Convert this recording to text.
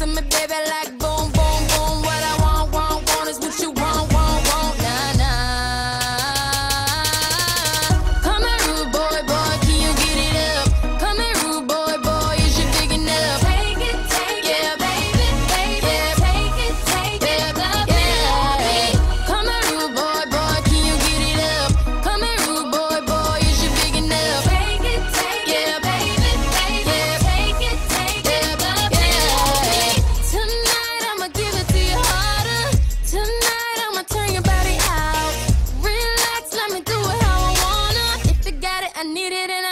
to me, baby, like. I need it and